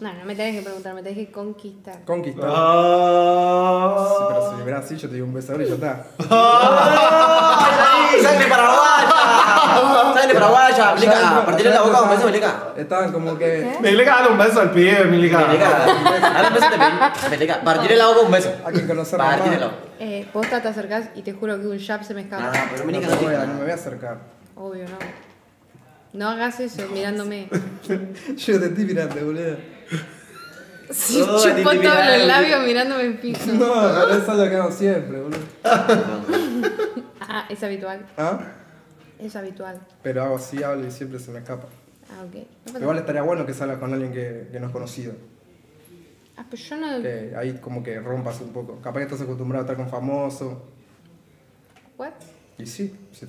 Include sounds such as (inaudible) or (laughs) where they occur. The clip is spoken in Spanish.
No, no me tenés que preguntar, me tenés que conquistar. Conquistar. Ah. Sí, pero si me verás así, yo te digo un beso ahora y ya está. (laughs) ¡Ay! ¡Sangre paraguaya! ¡Sangre paraguaya! Milica, partirle la boca un beso, Milica. Estaban como que. Milica, dale un beso al pibe, Milica. Milica, (laughs) dale un beso también. Milica, partirle la boca un beso. Hay que conocerlo boca. Eh, posta te acercás y te juro que un jab se me escapa. Ah, pero No, Milica no tiene no me voy a acercar. Obvio, no. No hagas eso mirándome. (laughs) Yo te estoy mirando, boludo. Sí, Oh, chupó todos mirando. los labios mirándome en piso. No, pero eso es lo que hago siempre, boludo. (laughs) Ah, es habitual. ¿Ah? Es habitual. Pero hago así, hablo y siempre se me escapa. Ah, ok. No Igual estaría bueno que salgas con alguien que, que no es conocido. Ah, pero yo no. Que ahí como que rompas un poco. Capaz que estás acostumbrado a estar con famosos. ¿What? Y sí, si